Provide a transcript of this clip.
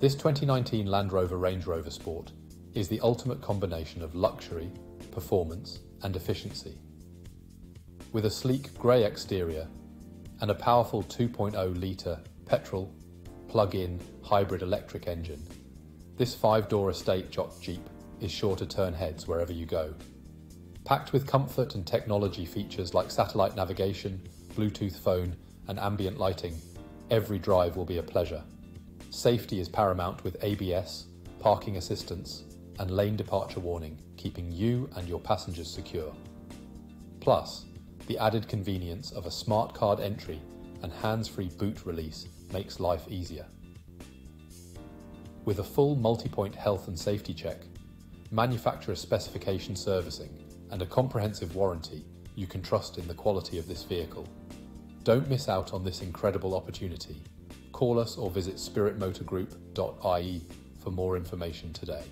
This 2019 Land Rover Range Rover Sport is the ultimate combination of luxury, performance, and efficiency. With a sleek grey exterior and a powerful 2.0 litre petrol plug-in hybrid electric engine, this five-door estate jock Jeep is sure to turn heads wherever you go. Packed with comfort and technology features like satellite navigation, Bluetooth phone, and ambient lighting, every drive will be a pleasure. Safety is paramount with ABS, parking assistance, and lane departure warning, keeping you and your passengers secure. Plus, the added convenience of a smart card entry and hands-free boot release makes life easier. With a full multi-point health and safety check, manufacturer specification servicing, and a comprehensive warranty, you can trust in the quality of this vehicle. Don't miss out on this incredible opportunity. Call us or visit spiritmotorgroup.ie for more information today.